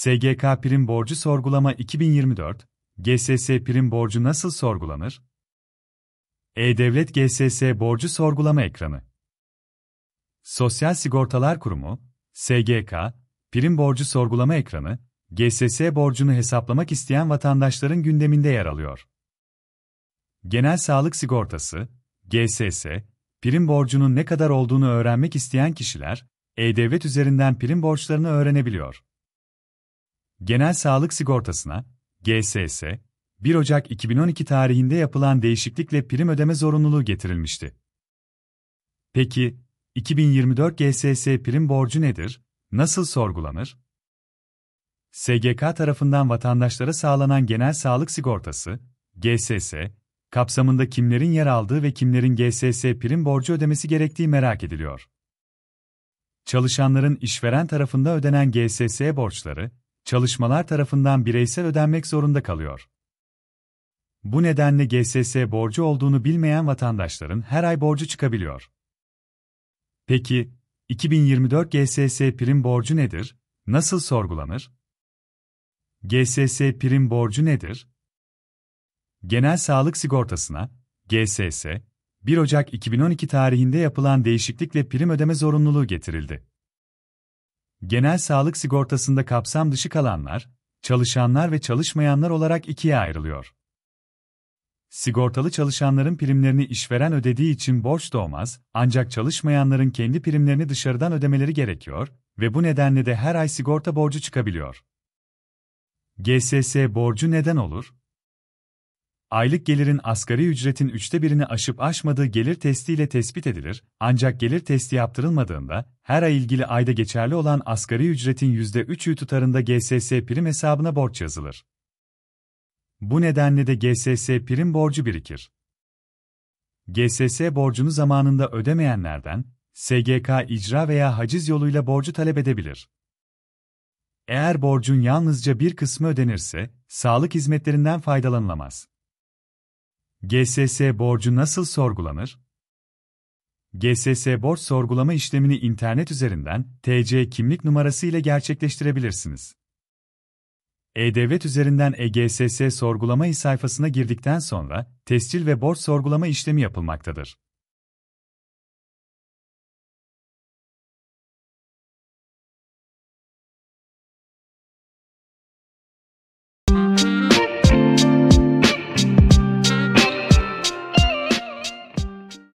SGK prim borcu sorgulama 2024, GSS prim borcu nasıl sorgulanır? E-Devlet GSS borcu sorgulama ekranı. Sosyal Sigortalar Kurumu, SGK, prim borcu sorgulama ekranı, GSS borcunu hesaplamak isteyen vatandaşların gündeminde yer alıyor. Genel Sağlık Sigortası, GSS, prim borcunun ne kadar olduğunu öğrenmek isteyen kişiler, E-Devlet üzerinden prim borçlarını öğrenebiliyor. Genel Sağlık Sigortası'na, GSS, 1 Ocak 2012 tarihinde yapılan değişiklikle prim ödeme zorunluluğu getirilmişti. Peki, 2024 GSS prim borcu nedir, nasıl sorgulanır? SGK tarafından vatandaşlara sağlanan genel sağlık sigortası, GSS, kapsamında kimlerin yer aldığı ve kimlerin GSS prim borcu ödemesi gerektiği merak ediliyor. Çalışanların işveren tarafında ödenen GSS borçları, çalışmalar tarafından bireysel ödenmek zorunda kalıyor. Bu nedenle GSS borcu olduğunu bilmeyen vatandaşların her ay borcu çıkabiliyor. Peki, 2024 GSS prim borcu nedir? Nasıl sorgulanır? GSS prim borcu nedir? Genel Sağlık Sigortası'na, GSS, 1 Ocak 2012 tarihinde yapılan değişiklikle prim ödeme zorunluluğu getirildi. Genel sağlık sigortasında kapsam dışı kalanlar, çalışanlar ve çalışmayanlar olarak ikiye ayrılıyor. Sigortalı çalışanların primlerini işveren ödediği için borç doğmaz, ancak çalışmayanların kendi primlerini dışarıdan ödemeleri gerekiyor ve bu nedenle de her ay sigorta borcu çıkabiliyor. GSS borcu neden olur? Aylık gelirin asgari ücretin üçte birini aşıp aşmadığı gelir testiyle tespit edilir, ancak gelir testi yaptırılmadığında, her ay ilgili ayda geçerli olan asgari ücretin %3'ü tutarında GSS prim hesabına borç yazılır. Bu nedenle de GSS prim borcu birikir. GSS borcunu zamanında ödemeyenlerden, SGK icra veya haciz yoluyla borcu talep edebilir. Eğer borcun yalnızca bir kısmı ödenirse, sağlık hizmetlerinden faydalanılamaz. GSS borcu nasıl sorgulanır? GSS borç sorgulama işlemini internet üzerinden TC kimlik numarası ile gerçekleştirebilirsiniz. E-Devlet üzerinden EGSS sorgulama sayfasına girdikten sonra tescil ve borç sorgulama işlemi yapılmaktadır.